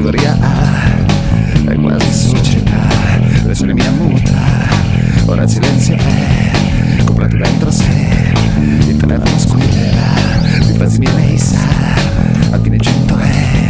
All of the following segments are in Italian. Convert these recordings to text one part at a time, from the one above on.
categoria A. È quasi società l'essere mia muta ora il silenzio è comprati dentro sé. Il telefono squillerà di frasi mie lei sa a fine cento è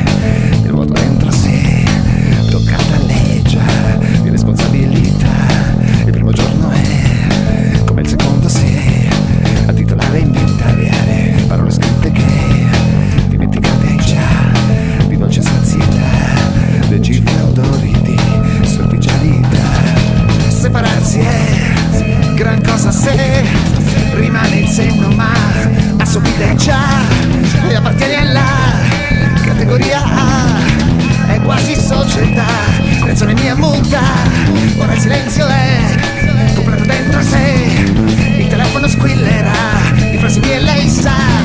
sanno ma la sua vita è già e appartiene alla categoria A. È quasi società. Canzone mia muta. Ora il silenzio è comprato dentro sé. Il telefono squillerà. Di frasi mie lei sa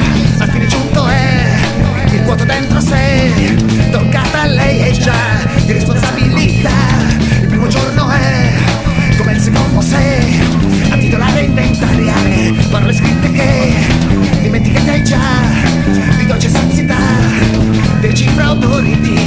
morire